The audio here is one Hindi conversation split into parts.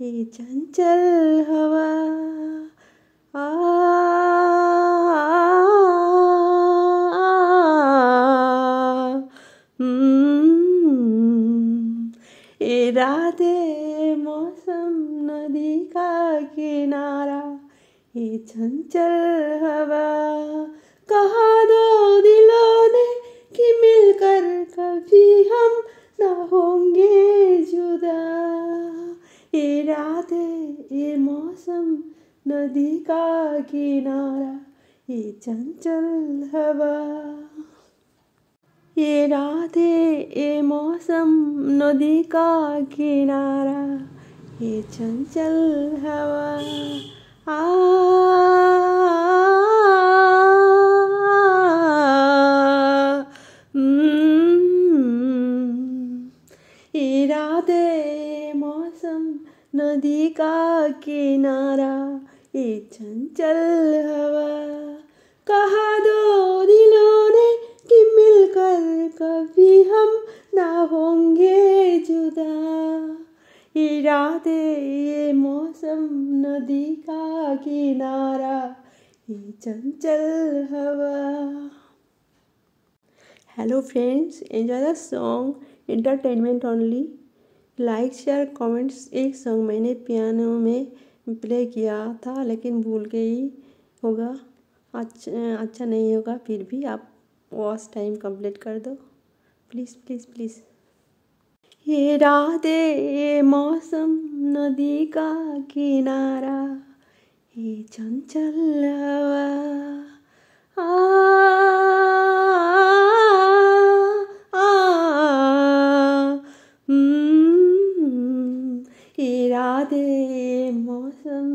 ये चंचल हवा आ, हम्म, रातें मौसम नदी का किनारा ये चंचल हवा कहा दो दिलों ने कि मिलकर कभी हम ना होंगे जुदा ये रातें ये मौसम नदी का किनारा ये चंचल हवा ये रातें ये मौसम नदी का किनारा ये चंचल हवा आ, हम्म, रातें मौसम नदी का किनारा, ये चंचल हवा। कहा दो दिलों ने कि मिलकर कभी हम ना होंगे जुदा। ये रातें, ये मौसम, नदी का किनारा, ये चंचल हवा। Hello friends enjoy the song entertainment only like share comments एक सॉन्ग मैंने पियानो में प्ले किया था लेकिन भूल गई होगा। अच्छा अच्छा नहीं होगा फिर भी आप वॉच टाइम कंप्लीट कर दो। प्लीज़ प्लीज़ प्लीज़ ये रातें ये मौसम नदी का किनारा ये चंचल हवा। आ, ये मौसम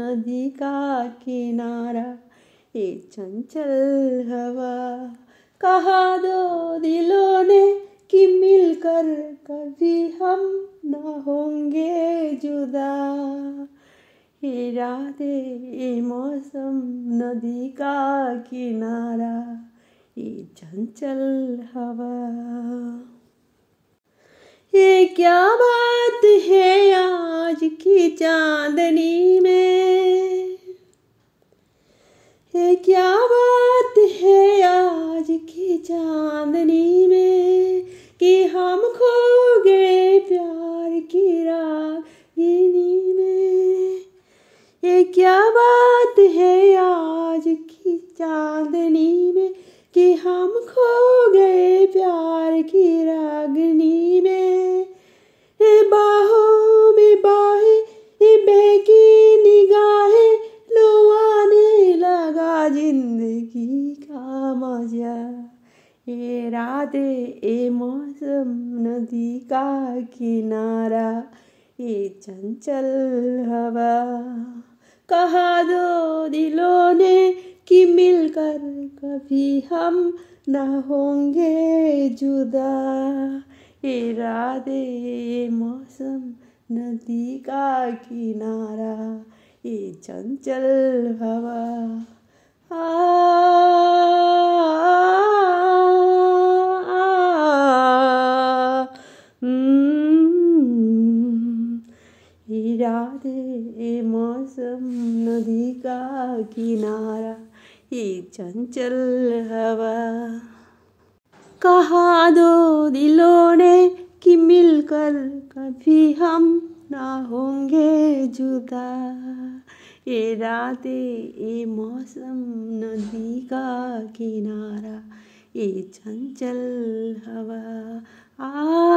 नदी का किनारा ये चंचल हवा कहा दो दिलों ने कि मिलकर कभी हम ना होंगे जुदा ये रातें ये मौसम नदी का किनारा ये चंचल हवा ये क्या बात है की चांदनी में। ये क्या बात है आज की चांदनी में? किनारा ये चंचल हवा कहा दो दिलों ने कि मिलकर कभी हम ना होंगे जुदा ये रातें ये मौसम नदी का किनारा ये चंचल हवा आ, आ, ये रातें ये मौसम नदी का किनारा ये चंचल हवा। कहा दो दिलों ने कि मिलकर कभी हम ना होंगे जुदा। ये रातें ये मौसम नदी का किनारा ये चंचल हवा। आ,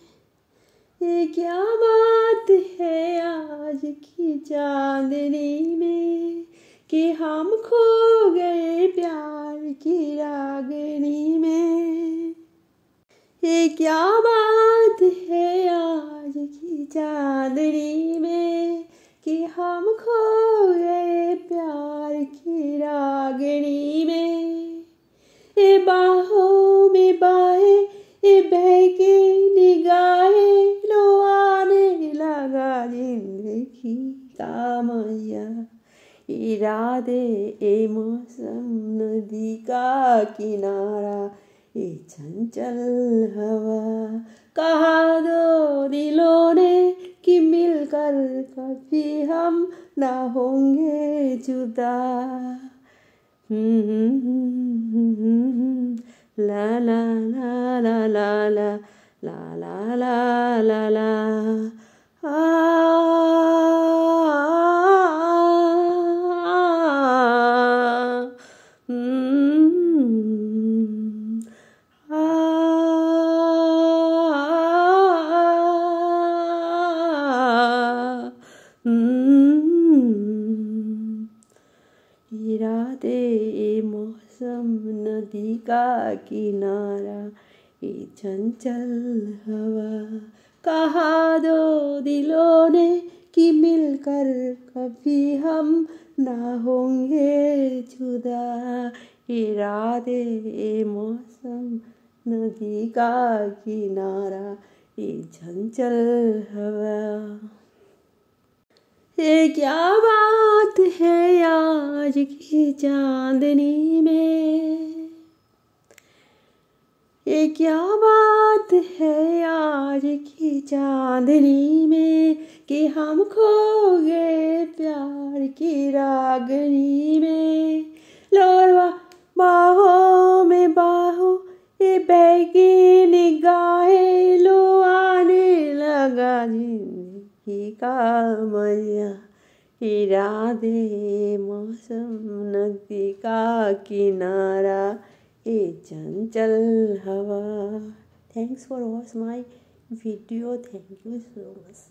ये क्या बात है आज की चांदनी में कि हम खो गए प्यार की रागनी में? ये क्या बात है आज की चांदनी में कि हम खो गए प्यार की रागनी में? ये बाहों में बाहे इरादे ए मौसम नदी का किनारा ये चंचल हवा कहा दो दिलों ने कि मिलकर कभी हम ना होंगे जुदा ला ला ला ला ला ला ला ला ला ला ला नदी का किनारा ये चंचल हवा। कहा दो दिलों ने कि मिलकर कभी हम ना होंगे जुदा। इरादे मौसम नदी का किनारा ये चंचल हवा। ये क्या बात है आज की चांदनी में? ये क्या बात है आज की चांदनी में कि हम खो गए प्यार की रागनी में? लोरवा, बाहों में बाहों, ये बहकी निगाहें लो आने लगा ज़िंदगी का मज़ा। इरादे मौसम नदी का किनारा ये चंचल हवा। Thanks for watch my video thank you so much